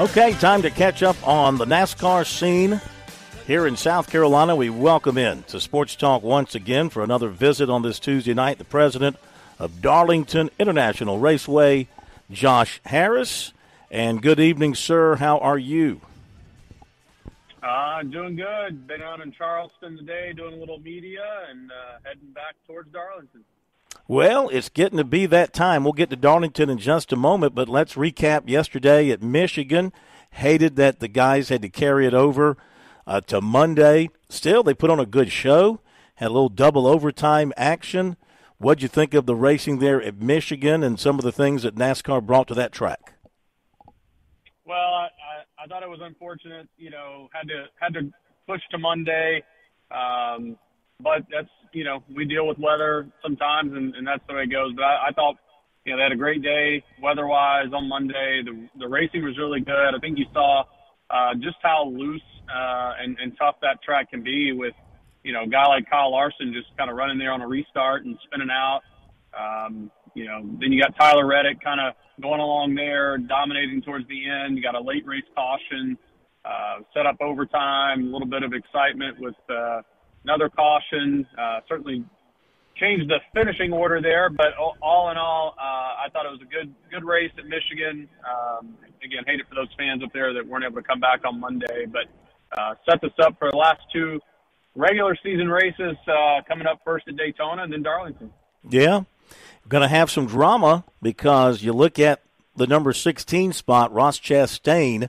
Okay, time to catch up on the NASCAR scene here in South Carolina. We welcome in to Sports Talk once again for another visit on this Tuesday night the president of Darlington International Raceway, Josh Harris. And good evening, sir. How are you? Uh, doing good. Been out in Charleston today doing a little media and uh, heading back towards Darlington. Well, it's getting to be that time. We'll get to Darlington in just a moment, but let's recap yesterday at Michigan. Hated that the guys had to carry it over uh, to Monday. Still, they put on a good show, had a little double overtime action. What'd you think of the racing there at Michigan and some of the things that NASCAR brought to that track? Well, I, I, thought it was unfortunate. You know, had to had to push to Monday. Um, but that's you know we deal with weather sometimes, and, and that's the way it goes. But I, I thought you know they had a great day weather-wise on Monday. The the racing was really good. I think you saw uh, just how loose uh, and, and tough that track can be with you know a guy like Kyle Larson just kind of running there on a restart and spinning out. Um, you know, then you got Tyler Reddick kind of going along there, dominating towards the end. You got a late race caution, uh, set up overtime, a little bit of excitement with uh, another caution. Uh, certainly changed the finishing order there, but all in all, uh, I thought it was a good good race at Michigan. Um, again, hate it for those fans up there that weren't able to come back on Monday, but uh, set this up for the last two regular season races uh, coming up first at Daytona and then Darlington. Yeah, going to have some drama because you look at the number 16 spot, Ross Chastain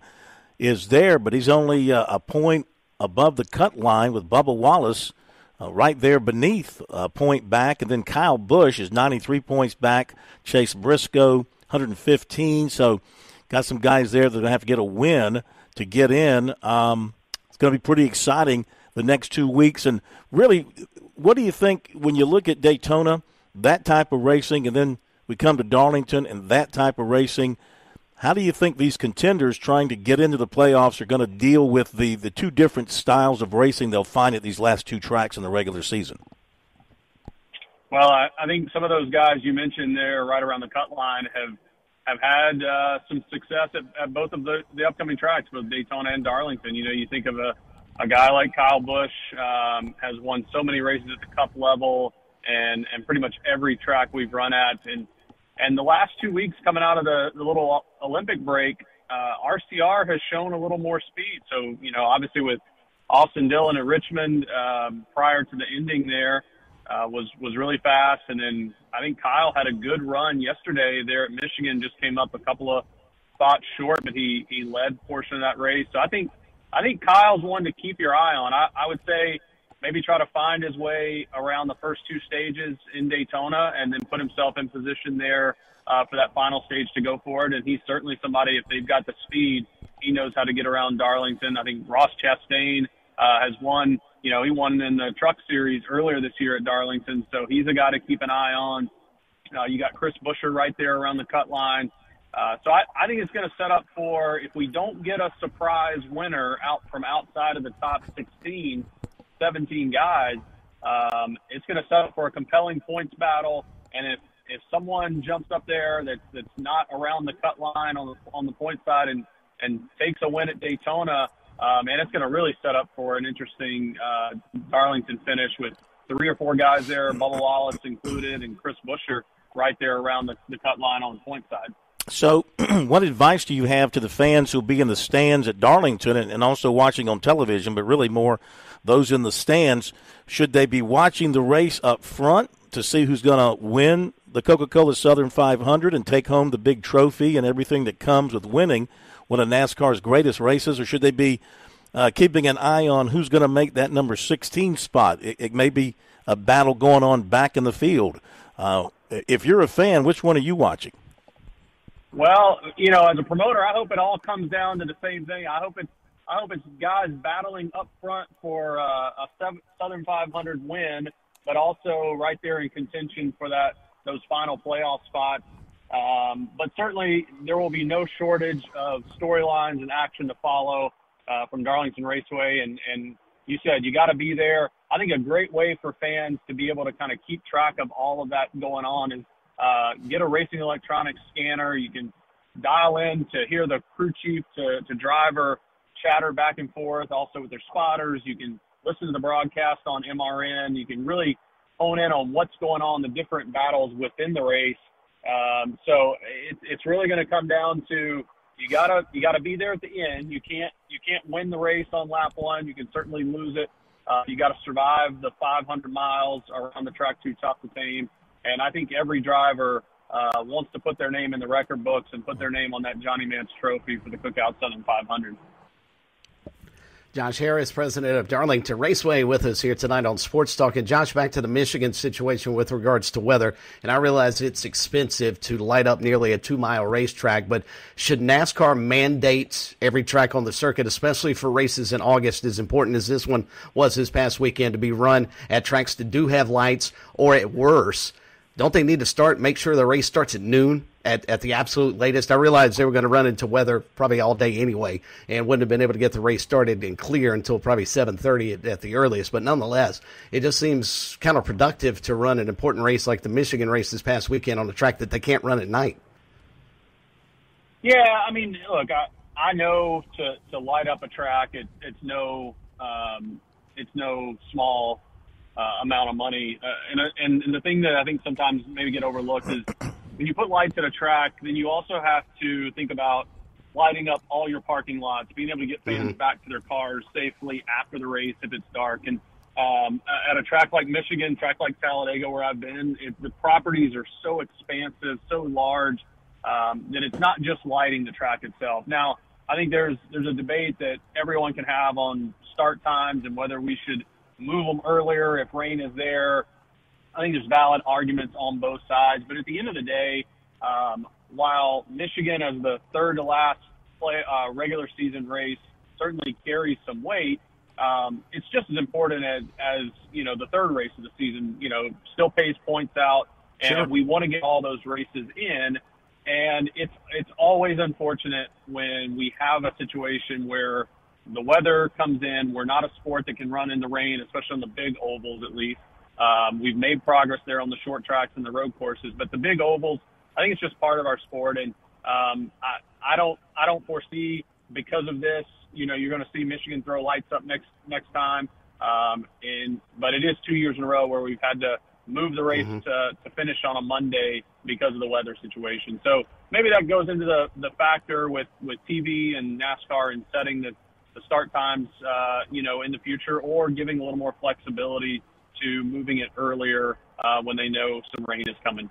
is there, but he's only uh, a point above the cut line with Bubba Wallace uh, right there beneath a uh, point back. And then Kyle Busch is 93 points back. Chase Briscoe, 115. So got some guys there that are going to have to get a win to get in. Um, it's going to be pretty exciting the next two weeks. And really, what do you think when you look at Daytona, that type of racing, and then we come to Darlington and that type of racing – how do you think these contenders trying to get into the playoffs are going to deal with the, the two different styles of racing they'll find at these last two tracks in the regular season? Well, I, I think some of those guys you mentioned there, right around the cut line, have have had uh, some success at, at both of the, the upcoming tracks, both Daytona and Darlington. You know, you think of a, a guy like Kyle Busch um, has won so many races at the Cup level, and and pretty much every track we've run at, and and the last two weeks coming out of the, the little Olympic break, uh, RCR has shown a little more speed. So, you know, obviously with Austin Dillon at Richmond um, prior to the ending there uh, was was really fast, and then I think Kyle had a good run yesterday there at Michigan. Just came up a couple of spots short, but he he led portion of that race. So I think I think Kyle's one to keep your eye on. I, I would say maybe try to find his way around the first two stages in Daytona and then put himself in position there uh, for that final stage to go forward. And he's certainly somebody, if they've got the speed, he knows how to get around Darlington. I think Ross Chastain uh, has won, you know, he won in the truck series earlier this year at Darlington. So he's a guy to keep an eye on. Uh, you got Chris Buescher right there around the cut line. Uh, so I, I think it's going to set up for if we don't get a surprise winner out from outside of the top 16, 17 guys, um, it's going to set up for a compelling points battle. And if if someone jumps up there that's that's not around the cut line on the on the point side and and takes a win at Daytona, um, and it's going to really set up for an interesting uh, Darlington finish with three or four guys there, Bubba Wallace included, and Chris Buescher right there around the, the cut line on the point side. So, what advice do you have to the fans who'll be in the stands at Darlington and, also watching on television, but really more those in the stands? Should they be watching the race up front to see who's going to win the Coca Cola Southern 500 and take home the big trophy and everything that comes with winning one of NASCAR's greatest races, or should they be uh, keeping an eye on who's going to make that number 16 spot? It, it, may be a battle going on back in the field. Uh, if you're a fan, which one are you watching? Well, you know, as a promoter, I hope it all comes down to the same thing. I hope it's I hope it's guys battling up front for uh, a Southern 500 win, but also right there in contention for that those final playoff spots. Um, but certainly, there will be no shortage of storylines and action to follow uh, from Darlington Raceway. And, and you said you got to be there. I think a great way for fans to be able to kind of keep track of all of that going on is uh, get a racing electronics scanner. You can dial in to hear the crew chief to, to driver chatter back and forth, also with their spotters. You can listen to the broadcast on MRN. You can really hone in on what's going on, the different battles within the race. Um, so it, it's really going to come down to you gotta you gotta be there at the end. You can't you can't win the race on lap one. You can certainly lose it. Uh, you got to survive the 500 miles around the track too tough to tame. And I think every driver uh, wants to put their name in the record books and put their name on that Johnny Mantz Trophy for the Cookout Southern 500. Josh Harris, president of Darlington Raceway, with us here tonight on Sports Talk. And Josh, back to the Michigan situation with regards to weather. And I realize it's expensive to light up nearly a two mile racetrack, but should NASCAR mandate every track on the circuit, especially for races in August, as important as this one was this past weekend, to be run at tracks that do have lights, or at worst, don't they need to start, make sure the race starts at noon at, at the absolute latest. I realized they were going to run into weather probably all day anyway, and wouldn't have been able to get the race started and clear until probably 7:30 at, at, the earliest. But nonetheless, it just seems counterproductive to run an important race like the Michigan race this past weekend on a track that they can't run at night. Yeah, I mean, look, I I know to to light up a track, it, it's no um, it's no small uh, amount of money, uh, and, and and the thing that I think sometimes maybe get overlooked is when you put lights at a track, then you also have to think about lighting up all your parking lots, being able to get fans mm-hmm. back to their cars safely after the race if it's dark. And um, at a track like Michigan, track like Talladega, where I've been, it, the properties are so expansive, so large um, that it's not just lighting the track itself. Now, I think there's there's a debate that everyone can have on start times and whether we should move them earlier if rain is there. I think there's valid arguments on both sides, but at the end of the day, um, while Michigan, as the third to last play, uh, regular season race, certainly carries some weight, um, it's just as important as, as you know the third race of the season. You know, still pays points out, and sure. we want to get all those races in. And it's it's always unfortunate when we have a situation where the weather comes in. We're not a sport that can run in the rain, especially on the big ovals, at least. Um, we've made progress there on the short tracks and the road courses, but the big ovals, I think it's just part of our sport. And um, I, I don't, I don't foresee because of this. You know, you're going to see Michigan throw lights up next next time. Um, and but it is two years in a row where we've had to move the race mm-hmm. to, to finish on a Monday because of the weather situation. So maybe that goes into the the factor with with TV and NASCAR and setting the the start times, uh, you know, in the future, or giving a little more flexibility to moving it earlier uh, when they know some rain is coming.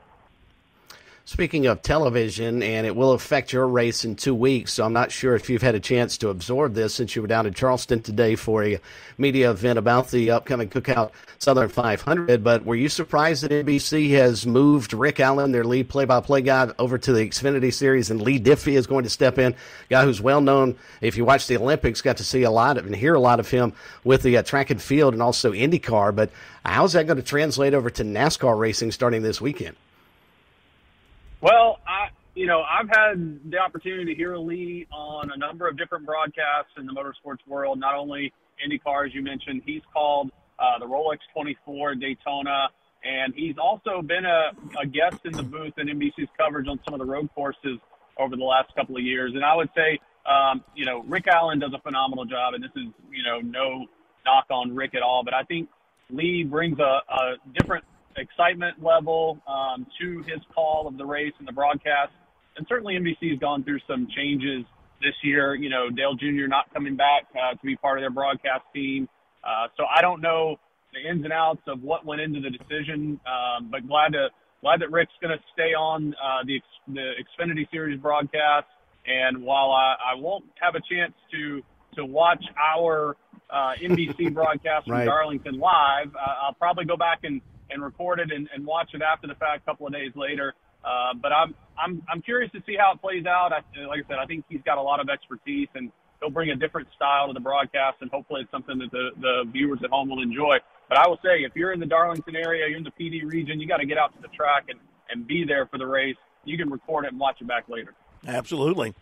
Speaking of television, and it will affect your race in two weeks, so I'm not sure if you've had a chance to absorb this since you were down in Charleston today for a media event about the upcoming Cookout Southern 500. But were you surprised that NBC has moved Rick Allen, their lead play-by-play guy, over to the Xfinity Series, and Leigh Diffey is going to step in, guy who's well known. If you watch the Olympics, got to see a lot of and hear a lot of him with the uh, track and field and also IndyCar. But how's that going to translate over to NASCAR racing starting this weekend? Well, I you know I've had the opportunity to hear Leigh on a number of different broadcasts in the motorsports world. Not only IndyCar, as you mentioned, he's called uh, the Rolex 24 Daytona, and he's also been a, a guest in the booth in NBC's coverage on some of the road courses over the last couple of years. And I would say, um, you know, Rick Allen does a phenomenal job, and this is you know no knock on Rick at all, but I think Leigh brings a, a different excitement level um, to his call of the race and the broadcast. And certainly NBC has gone through some changes this year. You know, Dale Jr. not coming back uh, to be part of their broadcast team. Uh, so I don't know the ins and outs of what went into the decision, um, but glad to glad that Rick's going to stay on uh, the the Xfinity Series broadcast. And while I, I won't have a chance to to watch our uh, NBC broadcast from right. Darlington live, uh, I'll probably go back and and record it and, and watch it after the fact a couple of days later. Uh, but I'm I'm I'm curious to see how it plays out. I, like I said, I think he's got a lot of expertise and he'll bring a different style to the broadcast, and hopefully it's something that the the viewers at home will enjoy. But I will say, if you're in the Darlington area, you're in the Pee Dee region, you got to get out to the track and and be there for the race. You can record it and watch it back later. Absolutely.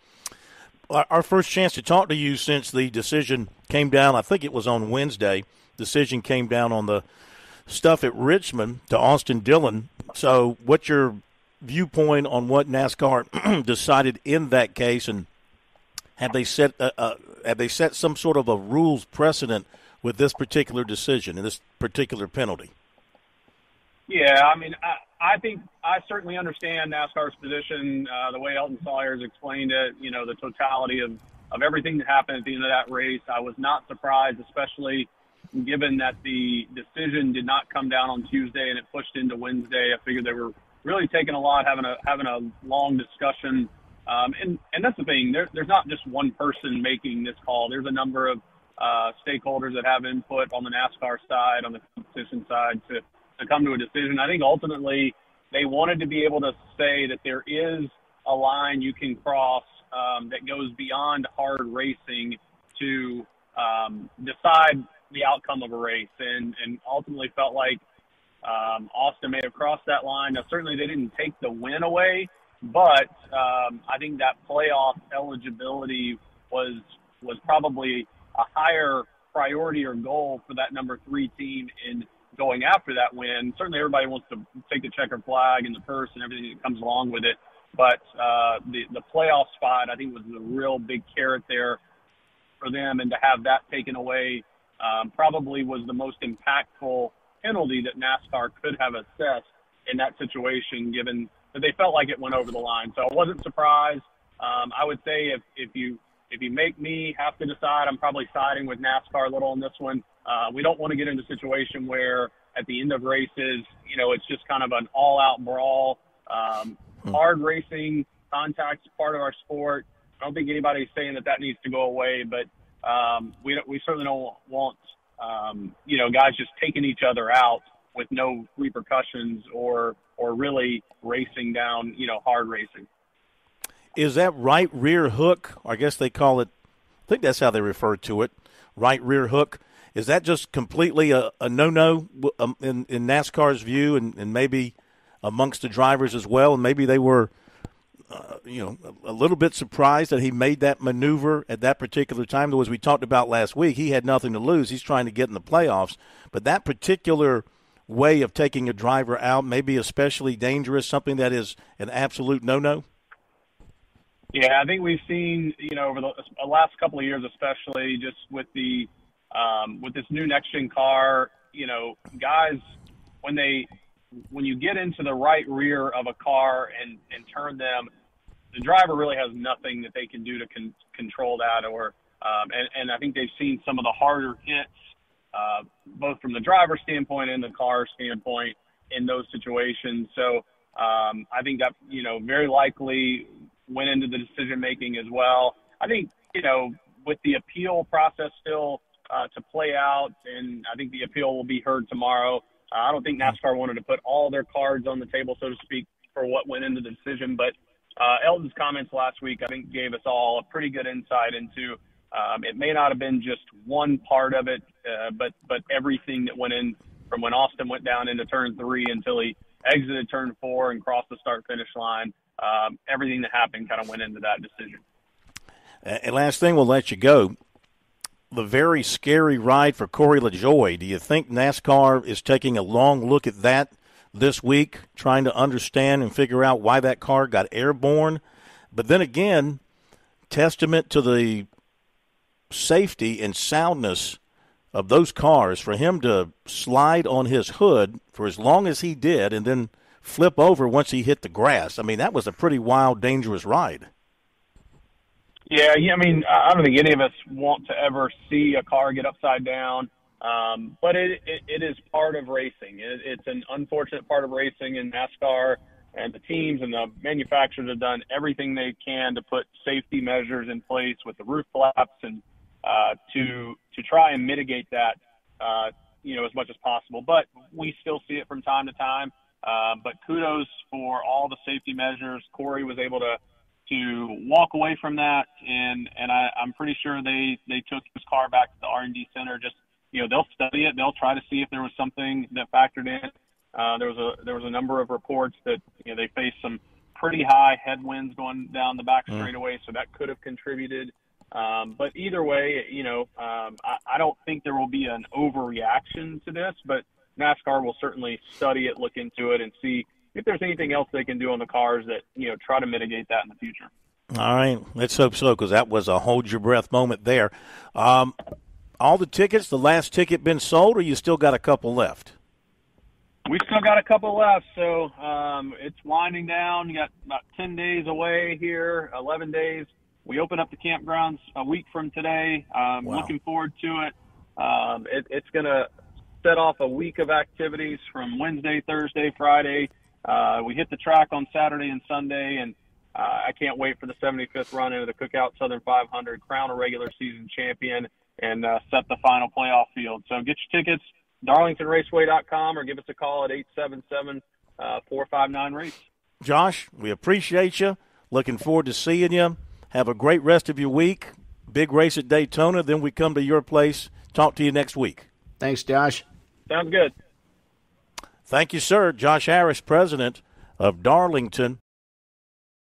Our first chance to talk to you since the decision came down, I think it was on Wednesday. Decision came down on the stuff at Richmond to Austin Dillon. So, what's your viewpoint on what NASCAR decided in that case, and have they set uh, uh, have they set some sort of a rules precedent with this particular decision and this particular penalty? Yeah, I mean, I, I think I certainly understand NASCAR's position. Uh, the way Elton Sawyer's explained it, you know, the totality of of everything that happened at the end of that race. I was not surprised, especially given that the decision did not come down on Tuesday and it pushed into Wednesday. I figured they were really taking a lot, having a having a long discussion. Um, and and that's the thing. There, there's not just one person making this call. There's a number of uh, stakeholders that have input on the NASCAR side, on the competition side, to to come to a decision. I think ultimately they wanted to be able to say that there is a line you can cross um, that goes beyond hard racing to um, decide the outcome of a race, and and ultimately felt like um, Austin may have crossed that line. Now, certainly they didn't take the win away, but um, I think that playoff eligibility was was probably a higher priority or goal for that number three team in going after that win. Certainly, everybody wants to take the checkered flag and the purse and everything that comes along with it. But uh, the the playoff spot, I think, was the real big carrot there for them, and to have that taken away um, probably was the most impactful penalty that NASCAR could have assessed in that situation, given that they felt like it went over the line. So I wasn't surprised. Um, I would say if if you if you make me have to decide, I'm probably siding with NASCAR a little on this one. Uh, we don't want to get into a situation where at the end of races, you know, it's just kind of an all-out brawl. Um, hmm. hard racing, contact's part of our sport. I don't think anybody's saying that that needs to go away, but um, we we certainly don't want um, you know guys just taking each other out with no repercussions or or really racing down you know hard racing. Is that right rear hook? I guess they call it. I think that's how they refer to it. Right rear hook. Is that just completely a, a no-no um, in, in NASCAR's view, and, and maybe amongst the drivers as well? And maybe they were, uh, you know, a, little bit surprised that he made that maneuver at that particular time. Though, as we talked about last week, he had nothing to lose. He's trying to get in the playoffs. But that particular way of taking a driver out, may be especially dangerous, something that is an absolute no-no. Yeah, I think we've seen, you know, over the last couple of years, especially just with the um, with this new next gen car, you know, guys when they when you get into the right rear of a car and and turn them, the driver really has nothing that they can do to con- control that. Or um, and and I think they've seen some of the harder hits, uh, both from the driver standpoint and the car standpoint in those situations. So um, I think that you know very likely went into the decision making as well. I think, you know, with the appeal process still uh, to play out, and I think the appeal will be heard tomorrow. I don't think NASCAR wanted to put all their cards on the table, so to speak, for what went into the decision. But uh, Elton's comments last week, I think, gave us all a pretty good insight into um, it may not have been just one part of it, uh, but but everything that went in from when Austin went down into turn three until he exited turn four and crossed the start finish line um, everything that happened kind of went into that decision. And last thing, we'll let you go. The very scary ride for Corey LaJoie. Do you think NASCAR is taking a long look at that this week, trying to understand and figure out why that car got airborne? But then again, testament to the safety and soundness of those cars for him to slide on his hood for as long as he did and then flip over once he hit the grass. I mean, that was a pretty wild, dangerous ride. Yeah, yeah. I mean, I don't think any of us want to ever see a car get upside down, um, but it, it it is part of racing. It, it's an unfortunate part of racing, and NASCAR and the teams and the manufacturers have done everything they can to put safety measures in place with the roof flaps and uh, to to try and mitigate that, uh, you know, as much as possible. But we still see it from time to time. Uh, but kudos for all the safety measures. Corey was able to to walk away from that, and and I, I'm pretty sure they they took his car back to the R&D center. Just you know, they'll study it. They'll try to see if there was something that factored in. Uh, there was a there was a number of reports that you know they faced some pretty high headwinds going down the back mm. straightaway, so that could have contributed. Um, but either way, you know, um, I, I don't think there will be an overreaction to this, but NASCAR will certainly study it, look into it, and see if there's anything else they can do on the cars that you know try to mitigate that in the future. All right, let's hope so because that was a hold your breath moment there. Um, all the tickets, the last ticket been sold, or you still got a couple left? We still got a couple left, so um, it's winding down. You got about ten days away here, eleven days. We open up the campgrounds a week from today. Um, wow. Looking forward to it. Um, it it's going to set off a week of activities from Wednesday, Thursday, Friday. Uh, we hit the track on Saturday and Sunday, and uh, I can't wait for the 75th run into the Cookout Southern 500, crown a regular season champion, and uh, set the final playoff field. So get your tickets, darlingtonraceway.com, or give us a call at 877 459 race. Josh, we appreciate you. Looking forward to seeing you. Have a great rest of your week. Big race at Daytona. Then we come to your place. Talk to you next week. Thanks, Josh. Sounds good. Thank you, sir. Josh Harris, president of Darlington